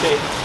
shape.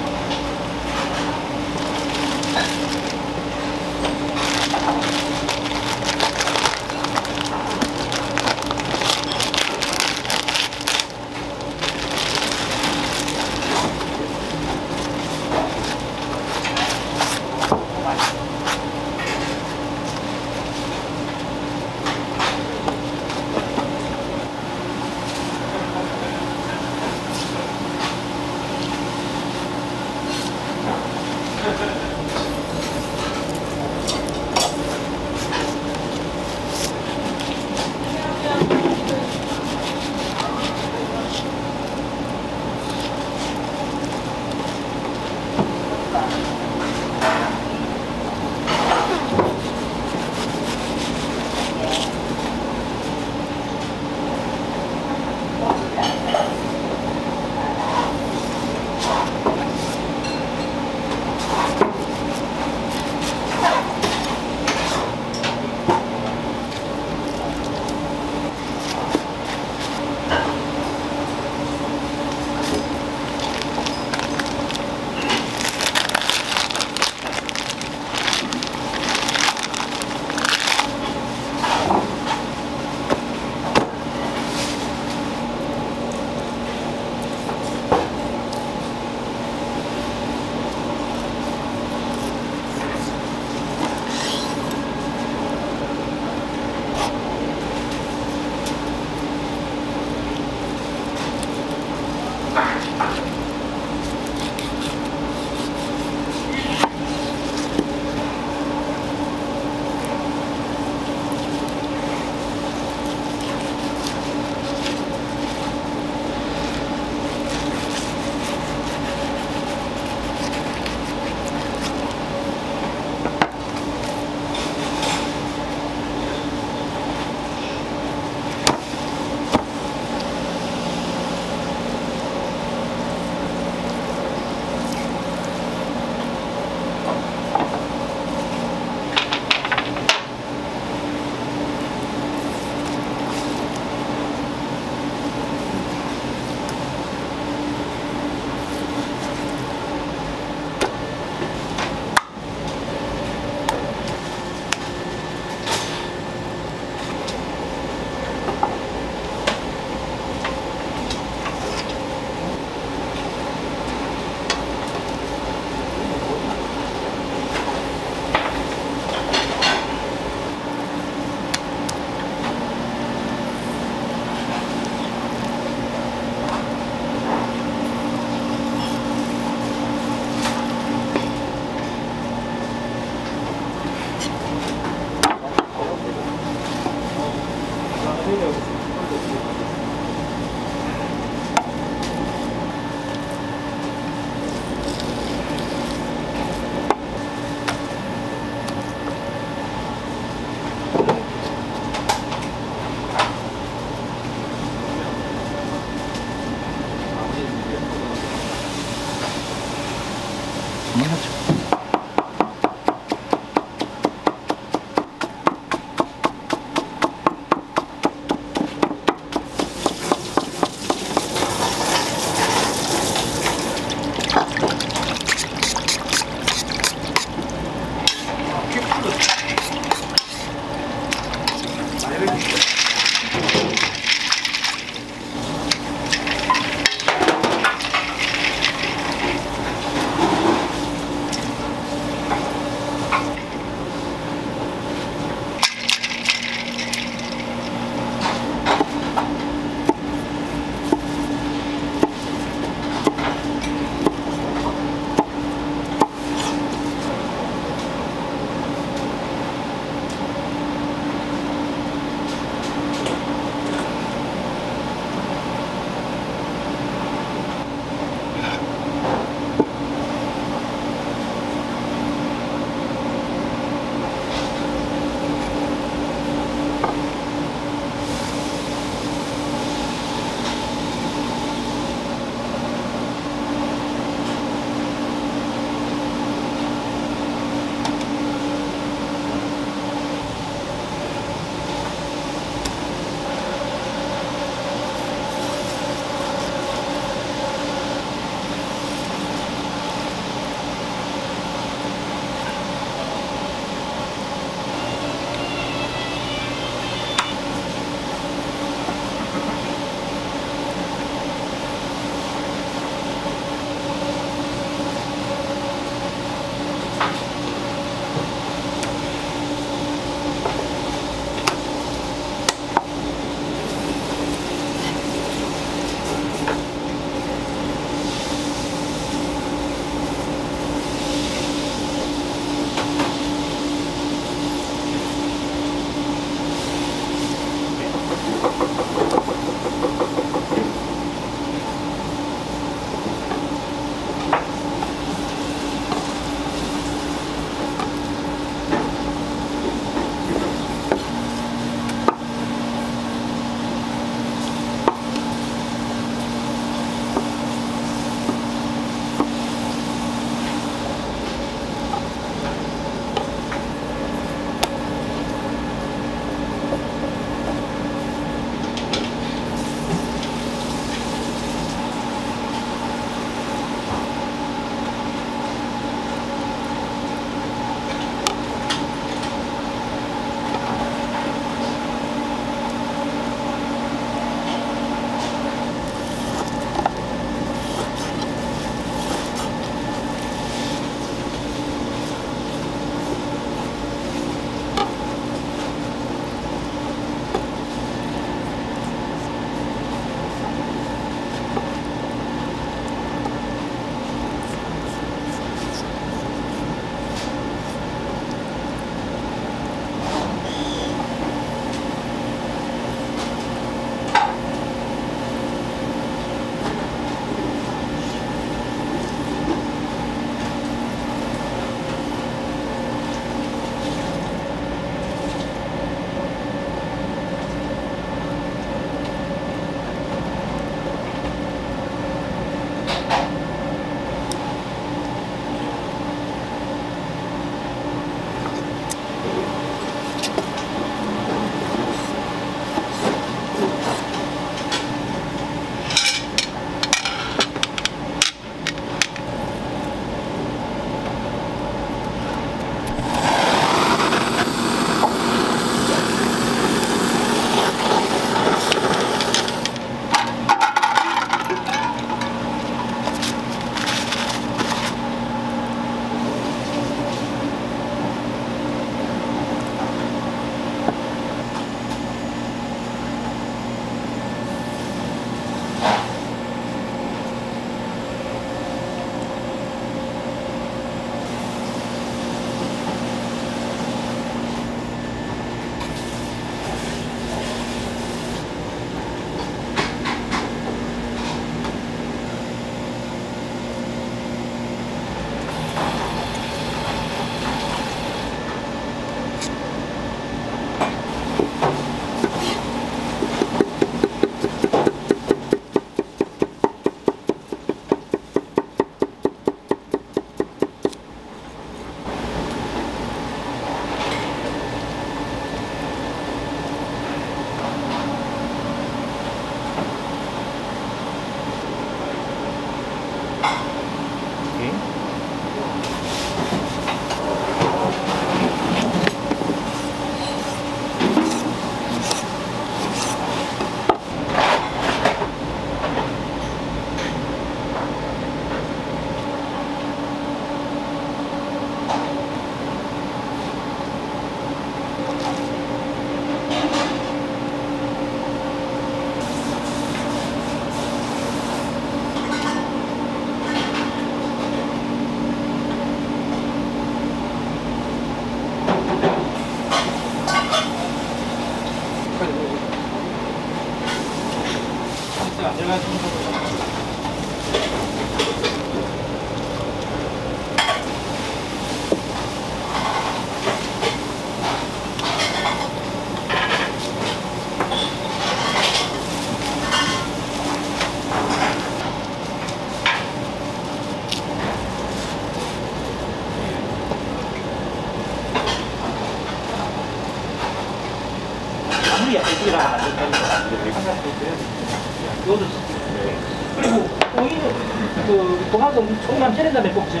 동남 캐릭터 몇번 보셨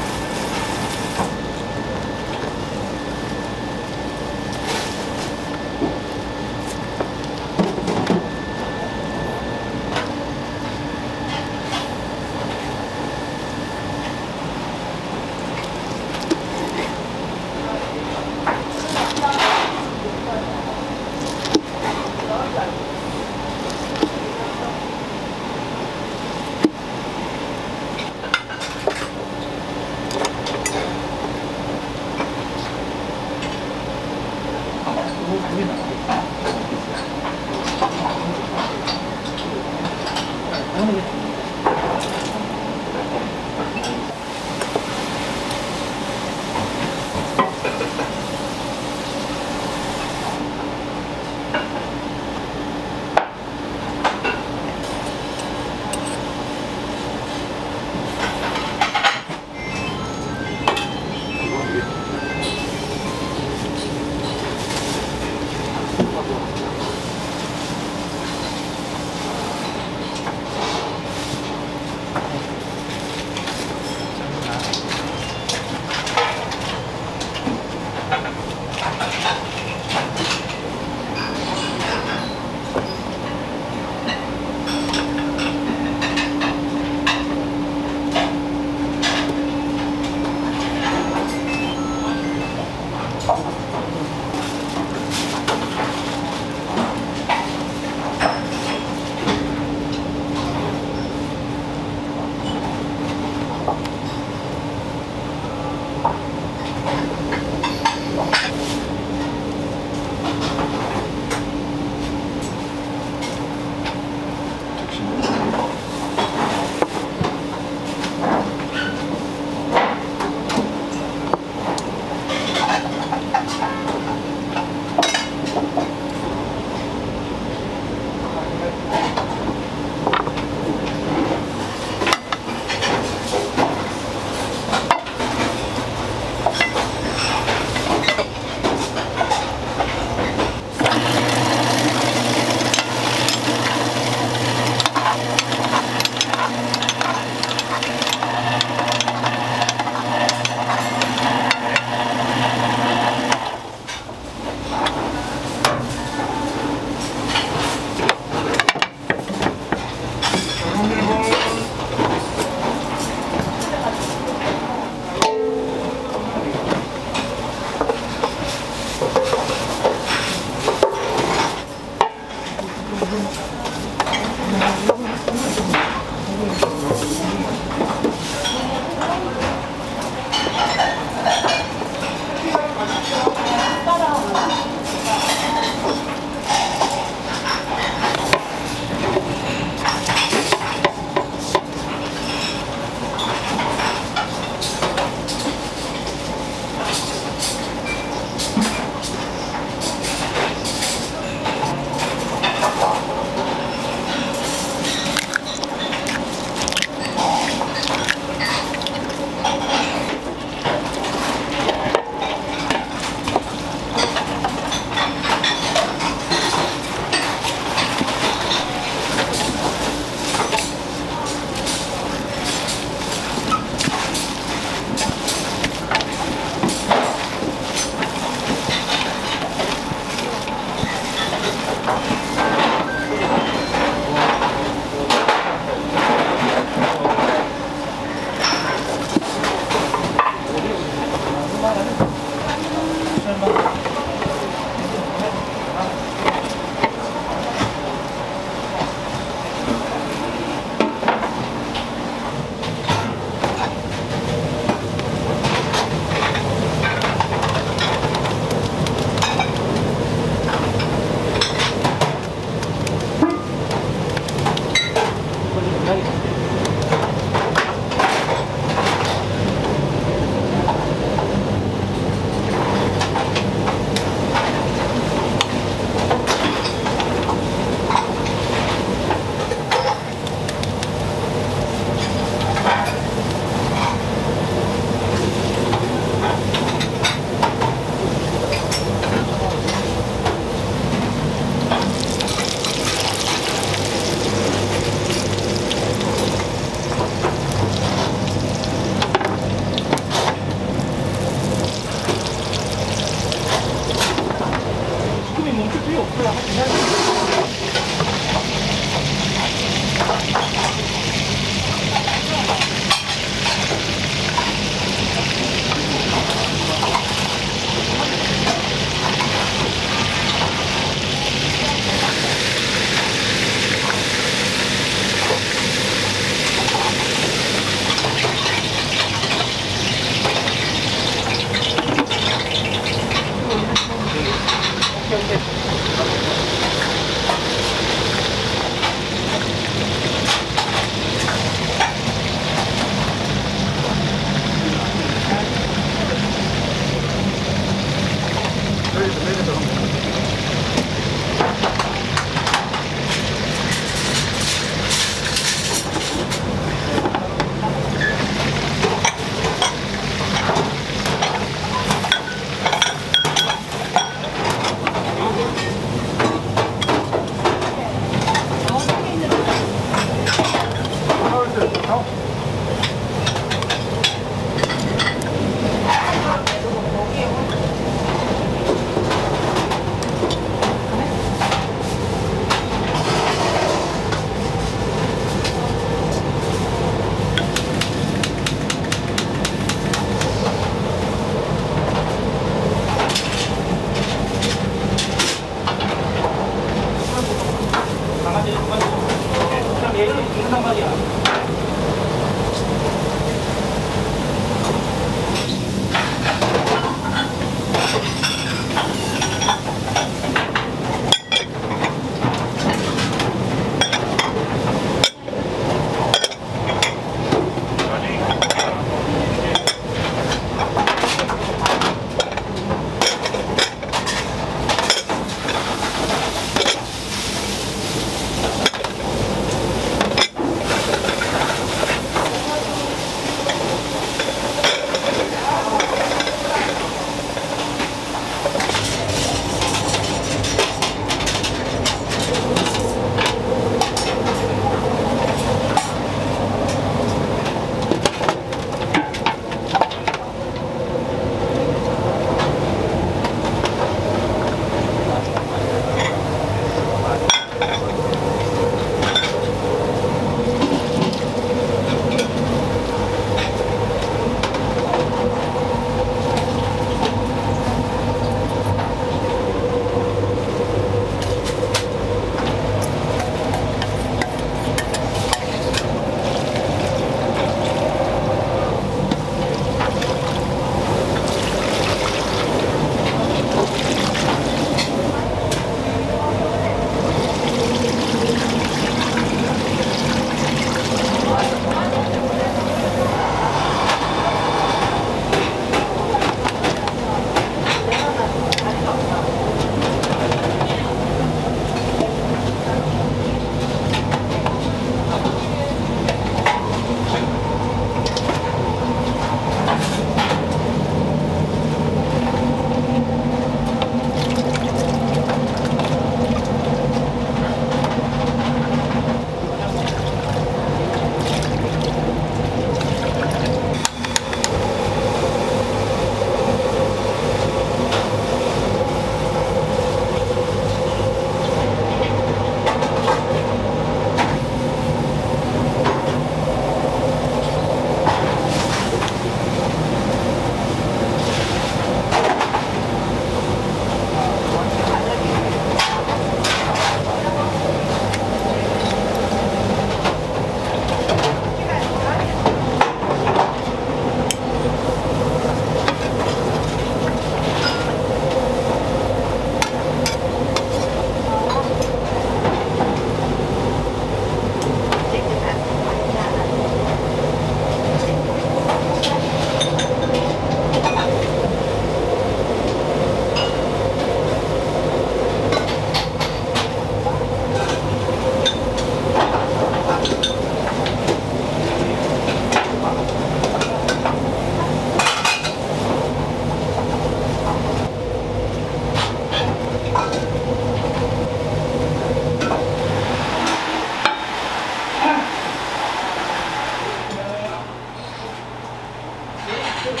こっ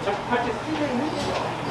ちこっち